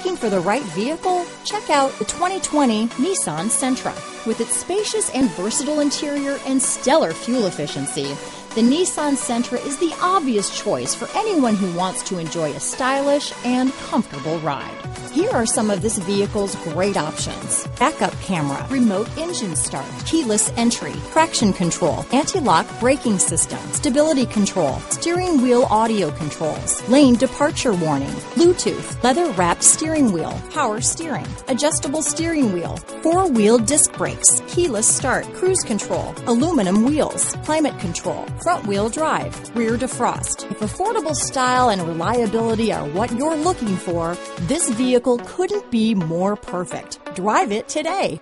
Looking for the right vehicle? Check out the 2020 Nissan Sentra. With its spacious and versatile interior and stellar fuel efficiency, the Nissan Sentra is the obvious choice for anyone who wants to enjoy a stylish and comfortable ride. Here are some of this vehicle's great options backup camera, remote engine start, keyless entry, traction control, anti lock braking system, stability control, steering wheel audio controls, lane departure warning, Bluetooth, leather wrapped steering wheel, power steering, adjustable steering wheel, four wheel disc brakes, keyless start, cruise control, aluminum wheels, climate control, front wheel drive, rear defrost. If affordable style and reliability are what you're looking for, this vehicle couldn't be more perfect. Drive it today.